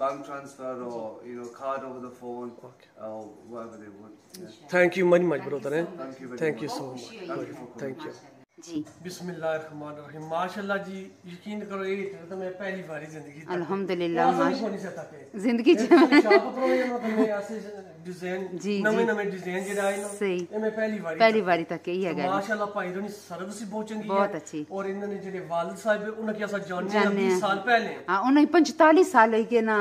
bank transfer or you know card over the phone okay. or whatever they want. Thank you, very much, brother. Thank you eh? so much. Thank you. جی۔ بسم اللہ الرحمن الرحیم۔ ماشاءاللہ جی یقین کرو یہ تو میں پہلی باری زندگی الحمدللہ ماشاءاللہ زندگی چ جی۔ ڈیزائن جی نمی نمی ڈیزین جی رائے نا میں پہلی باری پہلی باری تک یہ ہے۔ ماشاءاللہ پائی دونی سروس بہت چنگی ہے۔ بہت اچھی۔ اور انہوں نے جڑے والد صاحب انہاں کے ساتھ جاننے 20 سال پہلے۔ ہاں انہاں 45 سال ہے کہ نا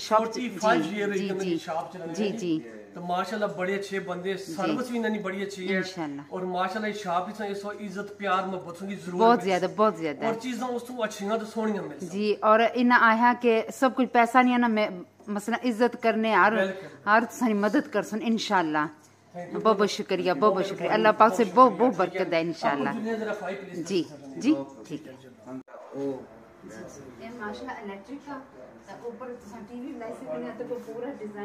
شاپ 45 جی، ایئر ہے جی، کہ شاپ چلا جی جی۔ تو ماشاءاللہ بڑے اچھے بندے سروس بھی انہیں بڑی اچھی ہے اور ماشاءاللہ یہ شاہ بھی اس وقت عزت پیار محبت سنگی ضرور ضرورت بہت زیادہ بہت زیادہ اور چیزوں اس تو اچھی ہیں تو سونی مل جی اور انہا آیا کہ سب کچھ پیسہ نہیں ہے نا مثلا عزت کرنے اور ہر سانی مدد کر سن انشاءاللہ بہت بہت شکریہ بہت بہت شکریہ اللہ پاک سے بہت بہت برکت ہے انشاءاللہ جی جی ٹھیک ہے ماشاءاللہ الیکٹرک کا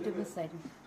double side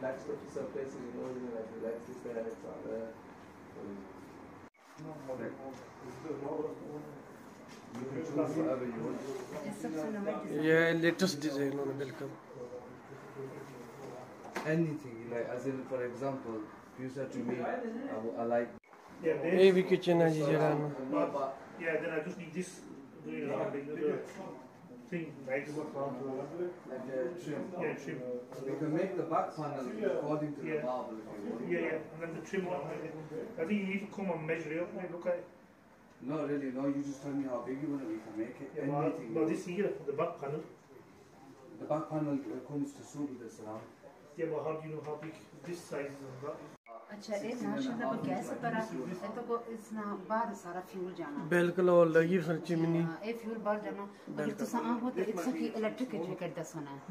black surface is removed in a it's. No, yeah, latest design on the welcome. Anything, like as in, for example, you said to me, I, I like. Yeah, hey, we kitchen, Yeah, then I just need this doing around the the right? like the trim. Yeah, trim. You can make the back panel according to the Yeah. marble if you want. Yeah, yeah, and then the trim one. I think you need to come and measure it up and look at it. No, really, no. You just tell me how big you want it. We can make it. Yeah, well, Anything. well, this here, the back panel. The back panel uh, comes to suit with the surround. Yeah, but how do you know how big this size is and that? اچھا، بالکل لگی سچی منی ہاں، ہاں،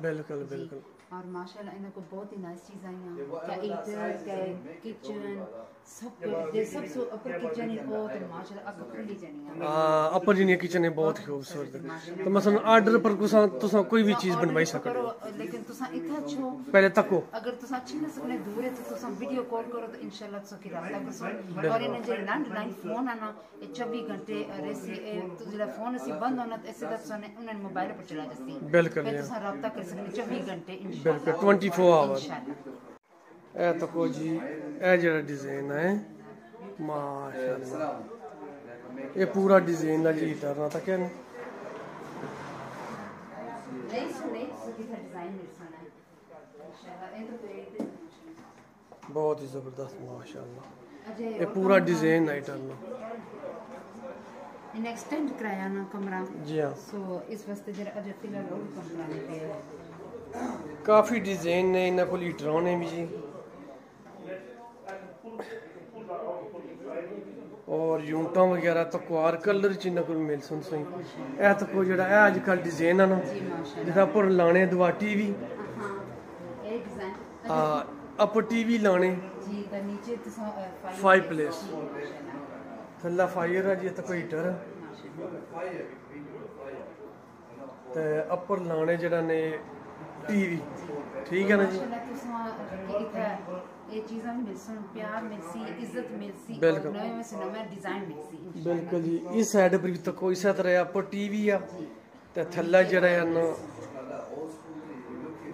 بالکل جی۔ بالکل۔ اور ماشاءاللہ انہاں کو بہت ہی نائس چیز آئی ہیں۔ کیا ایٹر کیا کچن سب دے سب سو اپر کچن ہے بہت ماشاءاللہ اگ کھلی جانی ہے اپر جنی کچن ہے بہت خوبصورت۔ تو مثلا آرڈر پر کوساں تساں کوئی بھی چیز بنوائی سکو لیکن تساں اتھا اچھا- چھو پہلے تکو۔ اگر تساں اچھی نہ سکنے دور ہے تو تساں ویڈیو کال کرو۔ ਬਹੁਤ ਇਨਸ਼ਾਅੱਲਾ ਤੁਸੀਂ ਰਾਬਤਾ ਕਰੋ ਔਰ ਇਹਨਾਂ ਜਿਹੜੀ ਲੈਂਡ ਲਾਈਨ ਫੋਨ ਆਣਾ ਇਹ 24 ਘੰਟੇ ਰੈਸੀ ਇਹ ਜਿਹੜਾ ਫੋਨ ਅਸੀਂ ਬੰਦ ਹੋਣਾ ਤੇ ਇਸੇ ਦਾ ਸੋਨੇ ਉਹਨਾਂ ਨੇ ਮੋਬਾਈਲ ਪਰ ਚਲਾ ਜਸਤੀ ਬਿਲਕੁਲ ਫਿਰ ਤੁਸੀਂ ਰਾਬਤਾ ਕਰ ਸਕਦੇ 24 ਘੰਟੇ ਇਨਸ਼ਾਅੱਲਾ ਬਿਲਕੁਲ 24 ਆਵਰ ਇਹ ਤੱਕੋ ਜੀ ਇਹ ਜਿਹੜਾ ਡਿਜ਼ਾਈਨ ਹੈ ਮਾਸ਼ਾਅੱਲਾ ਇਹ ਪੂਰਾ ਡਿਜ਼ਾਈਨ ਦਾ ਜੀ ਕਰਨਾ ਤਾਂ ਕਹਿੰਦੇ ਨਹੀਂ ਸੁਣੇ ਸੁਕੀ ਡਿਜ਼ਾਈਨ ਮਿਲ ਸਣਾ ਇਹ ਤਾਂ ਪੇਟ بہت ہی زبردست ماشاء اچھا، اللہ یہ پورا ڈیزائن نائٹ اللہ۔ ایکسٹینڈ کرایا نا کمرہ۔ جی ہاں۔ سو اس واسطے جڑا اجے فی الحال کمرہ نے کافی ڈیزائن نے انہاں کول ہیٹروں نے جی اور یونٹاں وغیرہ تو کوار کلر چ انہاں مل سن سہی اے تو کو جڑا اے اج کل ڈیزائن ہے نا جی، جڑا پر لانے دواٹی بھی ہاں اے ڈیزائن۔ upper TV ਲਾਣੇ ਜੀ ਤਾਂ ਫਾਈਵ ਪਲੇਸ ਥੱਲਾ ਫਾਇਰ ਆ ਜੀ ਇੱਥੇ ਕੋਈ ਹੀਟਰ ਤੇ ਅਪਰ ਲਾਣੇ ਜਿਹੜਾ ਨੇ ਟੀਵੀ। ਠੀਕ ਹੈ ਨਾ ਜੀ? ਇਹ ਚੀਜ਼ਾਂ ਮਿਲਸਣ ਪਿਆਰ ਮਿਲਸੀ ਇੱਜ਼ਤ ਮਿਲਸੀ ਬਿਲਕੁਲ। ਨਵੇਂ ਵਿੱਚ ਡਿਜ਼ਾਈਨ ਮਿਲਸੀ ਬਿਲਕੁਲ ਜੀ ਇਸ ਸਾਈਡ ਬਰੀਤ ਕੋਈ ਸਤ ਰਿਹਾ ਪਰ ਟੀਵੀ ਆ। ਤੇ ਥੱਲੇ ਜਿਹੜਾ ਹੈ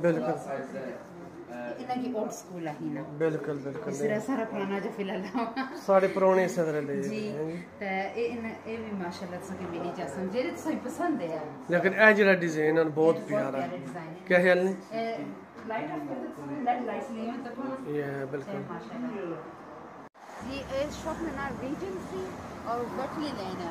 بالکل۔ بالکل سر سارا پرانا جو فی الحال سارے پرانے صدر لے جی تے اے اے بھی ماشاءاللہ سن کے میری جسم جڑے تو پسند ہے لیکن اے جڑا ڈیزائن ان بہت پیارا۔ ہے۔ کیا خیال نے لائٹ اپ کر دتا ہوں لائٹ لائٹ لیے تو پھر۔ یہ بالکل۔ جی اے شاپ میں نا ریجنسی اور بٹلی لینا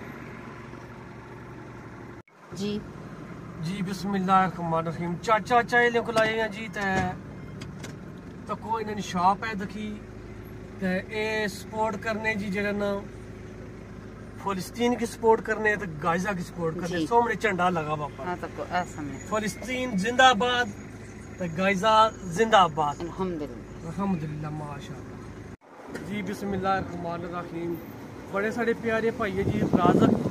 جی۔ جی بسم اللہ الرحمن الرحیم۔ چاچا چاہے کو لائے ہیں جی تے تکو انہاں نے شاپ ہے دکھی۔ تے اے سپورٹ کرنے جی جڑا نا فلسطین کی سپورٹ کرنے تے غزہ کی سپورٹ کرنے۔ جی. سامنے جھنڈا لگا باپا ہاں تکو آ فلسطین زندہ باد تے غزہ زندہ باد الحمدللہ۔ الحمدللہ ماشاءاللہ۔ جی بسم اللہ الرحمن الرحیم۔ بڑے سارے پیارے بھائی جی برازک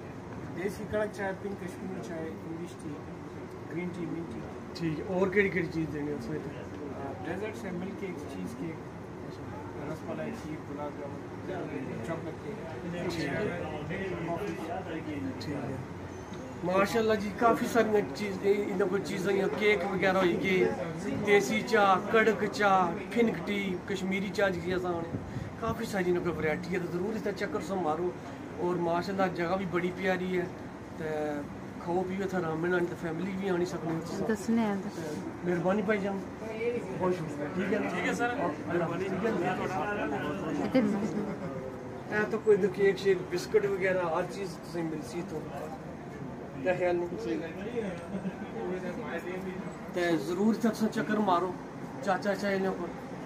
دیسی کڑک چائے پنک کشمیر چائے English tea green tea mint tea ٹھیک ہے اور کیڑی کیڑی چیز دیں گے اس میں ڈیزرٹس ہیں ملک cake cheesecake ras malai kheer gulab jamun chocolate cake ٹھیک ہے ماشاء اللہ جی کافی ساری چیزیں کو چیزیں کیک وغیرہ ہوئی گئے دیسی چاہ کڑک چاہ پھنک ٹی کشمیری چاہ جی کافی ساری کو ویرائٹی ہے ضرور اس کا چکر سو مارو اور ماشاءاللہ جگہ بھی بڑی پیاری ہے تے کھاؤ پیو تھا آرام نال تے فیملی بھی آنی سکنے دسنے ہیں مہربانی بھائی جان خوش ٹھیک ہے ٹھیک ہے سر مہربانی اے تو کوئی کیک شیر بسکٹ وغیرہ ہر چیز تسیں مل سی تو تے خیال نہیں تے ضرور تک چکر مارو چاچا چاہے لو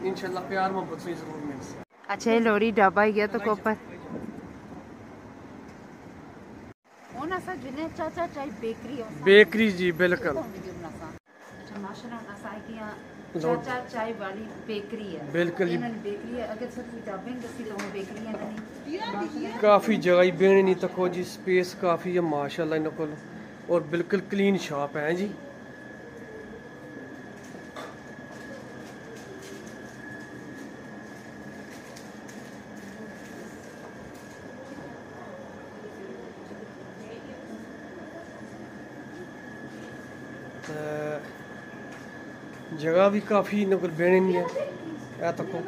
انشاءاللہ پیار محبت سے ضرور مل اچھا لوری ڈابا ہی گیا تو کوپر بیکری جی بالکل کافی جگہ بین نہیں تکو جی سپیس کافی ہے ماشاءاللہ ان کو اور بالکل کلین شاپ ہے جی ਜਗ੍ਹਾ ਵੀ ਕਾਫੀ ਇਹਨਾਂ بینے نہیں ہے اے تکو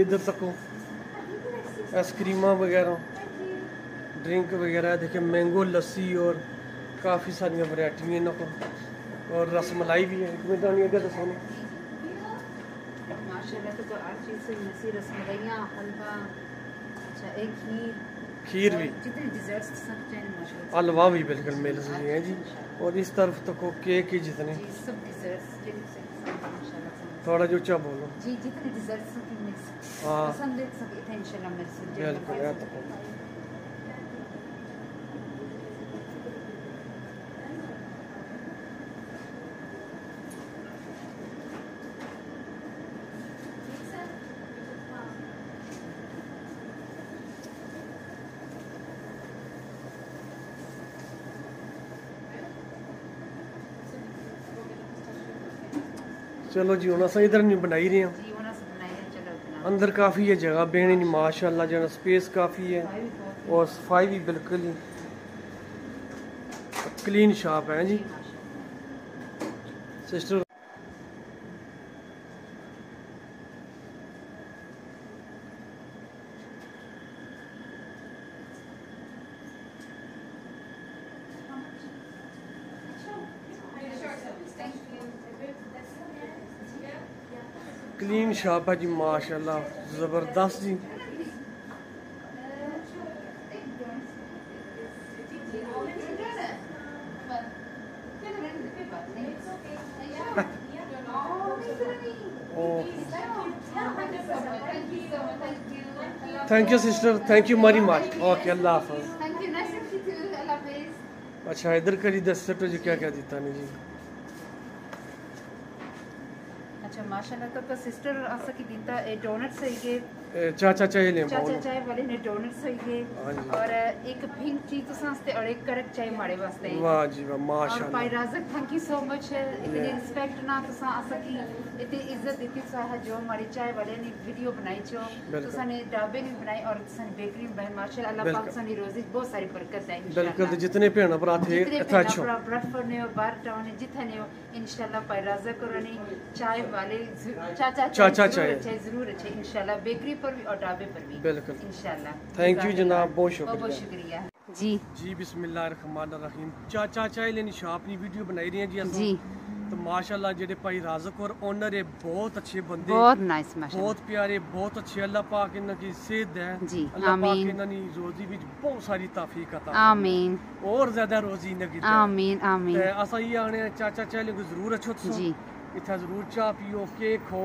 ادھر تکو ایس کریمہ ਵਗੈਰਾ ڈرنک وغیرہ۔ دیکھیں مینگو، لسی اور کافی ساری وریٹی ہیں ان کو۔ اور رس ملائی بھی ہے ایک منٹ اگر رس ماشاء ماشاءاللہ تو ہر چیز سے نسی رس ملائیاں، حلوہ اچھا ایک ہی۔ کھیر بھی۔ حلوہ بھی بالکل مل رہی ہیں جی۔ اور اس طرف تک وہ کیک ہی جتنے۔ تھوڑا جو اچھا بولو۔ جی جتنے ڈیزرٹس ہاں۔ بالکل چلو جی ہوں اصل ادھر نہیں بنائی رہے ہیں۔ اندر کافی ہے جگہ بہنے نہیں ماشاءاللہ جو سپیس کافی ہے۔ اور صفائی بھی بالکل ہی۔ کلین شاپ ہے جی۔ سسٹر بہترین شاپ ہے جی ماشاءاللہ زبردست جی۔ Thank you sister thank you very much okay اللہ حافظ اچھا ادھر کر ادھر سٹو جی کیا کیا دیتا نہیں جی اچھا لگتا ہے سسٹر اس سے دینا ڈونیٹس گئے چاچا چائے لیں چاچا چائے والے نے ڈونٹس ہوئیے اور ایک پنک چیز واسطے اور ایک کرک چائے مارے واسطے واہ جی واہ ماشاءاللہ اور پائی رازق تھینک سو مچ اتنی ریسپیکٹ نہ تساں اسا کی اتنی عزت اتنی ساہ جو ہماری چائے والے نے ویڈیو بنائی چھو تساں نے ڈابے بھی بنائی اور تساں بیکری بھی بنائی ماشاءاللہ اللہ پاک سانی روزی بہت ساری برکت جتنے اتھا چھو جتنے نے بار ٹاؤن نے نے انشاءاللہ پائی رازق اور والے چاچا ضرور اچھے انشاءاللہ بیکری پر بھی اور ڈابے پر بھی۔ بالکل۔ انشاءاللہ۔ تھینک یو جناب بہت شکریہ۔ بہت شکریہ۔ جی۔ جی بسم اللہ الرحمن الرحیم۔ چاچا چاہے لینی شاہ اپنی ویڈیو بنائی رہی ہیں جی جی۔ تو ماشاءاللہ جڑے بھائی رازق اور اونر ہے بہت اچھے بندے۔ بہت نائس ماشاءاللہ۔ بہت پیارے بہت اچھے۔ اللہ پاک انہاں کی صحت ہے جی اللہ آمین۔ پاک انہاں دی روزی وچ بہت ساری توفیق عطا آمین۔ اور زیادہ روزی نہ کی آمین آمین۔ تے اسا یہ آنے چاچا چاہے لینی ضرور اچھو جی۔ اتھا ضرور چاہ پیو کیک ہو۔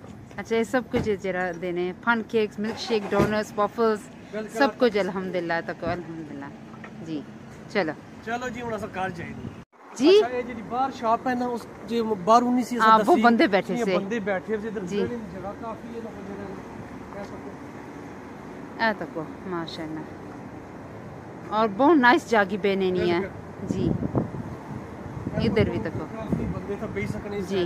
اچھا یہ سب کچھ جرا دینے fun cakes milkshake doners waffles سب کچھ الحمدللہ تک الحمد جی چلو۔ چلو جی ہوں سرکار چاہیے۔ جی؟ اچھا، باہر شاپ ہے نا اس جی باہر انیس سی ہاں وہ بندے بیٹھے سے۔ بندے بیٹھے سے ادھر جی۔ جگہ کافی ہے نا اے تکو ماشاءاللہ۔ اور بہت نائس جاگی بینے نہیں ہے۔ جی۔ ادھر بھی تکو۔ بندے تھا بیٹھ سکنے جی۔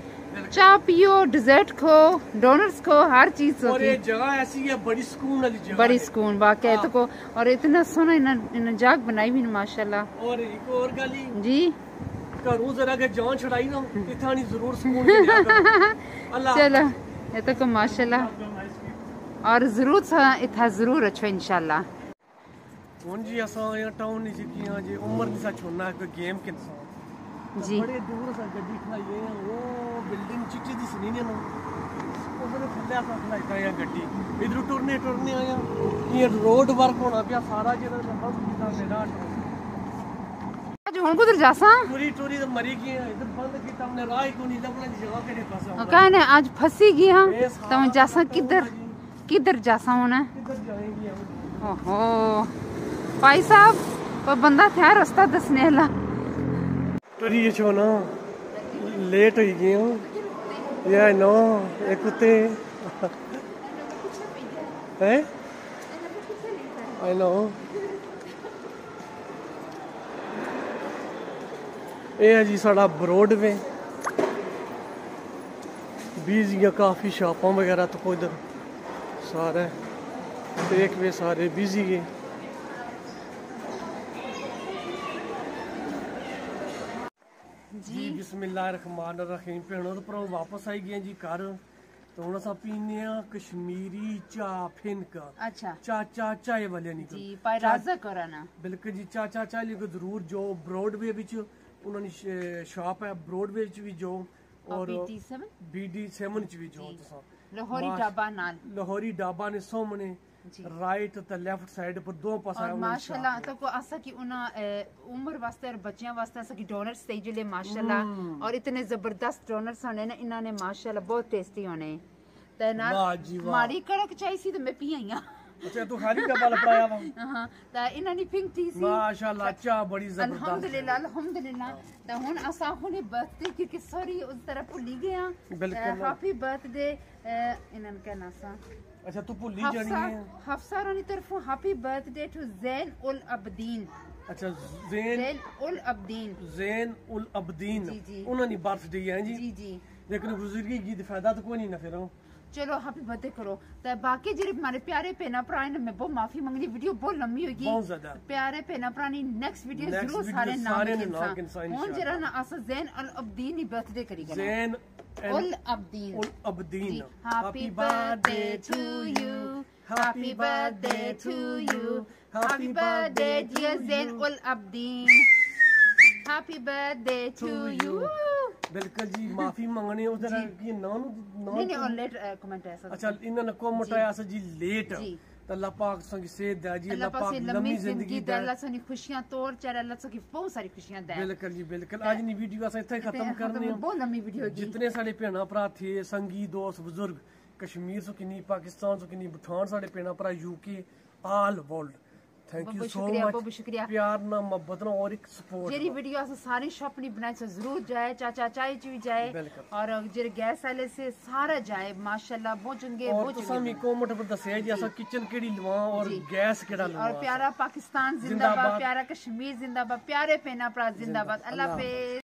چاہ پیو ڈیزرٹ کھو ڈونرز کھو ہر چیز اور یہ جگہ ایسی ہے بڑی سکون والی جگہ بڑی سکون واقعی ہاں۔ تو کو اور اتنا سونا انہاں جاگ بنائی بھی ماشاءاللہ۔ اور ایک اور گلی جی؟ کرو ذرا کہ جان چھڑائی نا اتنا نہیں ضرور سکون اللہ چلو یہ تو کو ماشاءاللہ۔ اور ضرور تھا اتھا ضرور اچھو انشاءاللہ۔ ہن جی اساں یا ٹاؤن نہیں جی کیا جی عمر دی چھوڑنا ہے کوئی گیم کے نسان بڑے دور سا گڈی کھلائی ہے وہ بلڈنگ چٹی دی سنی نے نا اوپر تھلے اسا کھلائیتا یا گڈی ادھر ٹرنے ٹرنے آیا یہ روڈ ورک ہونا پیا سارا جڑا بس کیتا میرا جو ہن کدھر جاسا پوری ٹوری تے مری گئی ادھر بند کیتا ہم نے راہ کو نہیں لبنا جگہ کرے پاسا کہ نے اج پھسی گیا تو جاسا کدھر کدھر جاسا ہونا کدھر جائیں گے او ہو بھائی صاحب بندہ تھا رستہ دسنے والا ٹری چھو نا لیٹ ہوئی گئی ہوں یا نو یہ کتے ہیں آئی نو یہ ہے جی ساڑا بروڈ میں بیز یا کافی شاپوں وغیرہ تو کوئی خود سارا ایک میں سارے بیزی گئے جی بسم اللہ الرحمن الرحیم۔ بھنوں تو بھراؤ واپس آئی گئے جی گھر۔ تو ہوں اصا پینے ہاں کشمیری چا فنکا اچھا۔ چا چا والے نہیں جی پائرازہ کرانا بالکل جی چا چا چائے لیکن ضرور جو براڈ وے وچ انہوں نے شاپ ہے براڈ وے وچ جو۔ اور بی ڈی 7 وچ جو جی۔ تساں۔ ڈابا نال۔ لاہوری ڈابا نے سامنے جی۔ رائٹ تے لیفٹ سائیڈ پر دو پاسا اور ماشاءاللہ تو کو اسا کی انہاں عمر واسطے اور بچیاں واسطے اسا کی ڈونر تے جلے ماشاءاللہ۔ اور اتنے زبردست ڈونر ہونے نا انہاں نے ماشاءاللہ بہت ٹیسٹی ہونے۔ تے نا جی، ماری کڑک چاہی سی تے میں پی آئی ہاں۔ اچھا تو خالی کا بال پایا وا ہاں تا انہاں نے پھنگ تھی سی۔ ماشاءاللہ اچھا بڑی زبردست۔ الحمدللہ الحمدللہ۔ تا ہن اسا ہن برتھ ڈے کی سوری اس طرف بھول گیا ہاں۔ بالکل۔ ہیپی برتھ ڈے انہاں کا ناسا اچھا تو بھلی جانی ہے۔ حفصہ رانی طرفوں happy birthday to Zain ul Abideen اچھا زین العبدین زین العبدین انہوں نے برتھ ڈے ہے جی۔, جی۔ جی لیکن بزرگی کی فائدہ تو کوئی نہیں نہ پھر۔ ہوں چلو ہیپی برتھ ڈے کرو۔ تو باقی جی مارے پیارے پینا پرانی میں بہت معافی مانگنی ویڈیو بہت لمبی ہوگی۔ بہت زیادہ۔ پیارے پینا پرانی نیکس ویڈیو ضرور سارے نامے انسان ہون جرہ نا آسا زین العبدین ہی برتھ دے کری گا Zain ul Abideen ul Abideen happy birthday to you happy birthday to you happy birthday Zain ul Abideen happy birthday to you بالکل ਜੀ ਮਾਫੀ ਮੰਗਣੀ ਉਸ ਦਿਨ ਕੀ ਨਾਂ ਨੂੰ ਨਾਂ ਨਹੀਂ ਨਹੀਂ ਔਨ ਲੇਟ ਕਮੈਂਟ ਹੈ ਸਰ ਅੱਛਾ ਇਹਨਾਂ ਨੇ ਕਮੈਂਟ ਆਇਆ ਸਰ ਜੀ اللہ پاک سنگ سے دا جی اللہ پاک لمبی زندگی دے اللہ سنی خوشیاں تور چر اللہ سنگ بہت ساری خوشیاں دے بالکل جی بالکل اج نی ویڈیو اسا ایتھے ختم کرنے بہت لمبی ویڈیو جتنے سارے بھینا بھرا تھے سنگی دوست بزرگ کشمیر سو کنی پاکستان سو کنی بھٹان سارے بھینا بھرا U K all world thank you so much بہت شکریہ پیار نہ محبت نہ اور ایک سپورٹ ویڈیو اس شاپ سے ضرور جائے چاچا چائے چوی جائے اور گیس والے سے سارا جائے ماشاءاللہ بہت چنگے بہت چنگے اور پر دسیا جی اسا کچن کیڑی لواں اور گیس کیڑا لواں اور پیارا پاکستان زندہ باد پیارا کشمیر زندہ باد پیارے پینا پرا زندہ باد اللہ حافظ